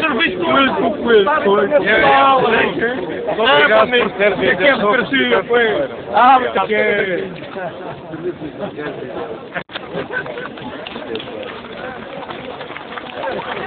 serviço com o com ele. Obrigado por é vindo. Aqui é democracia, foi. Ah, porque é. Thank you.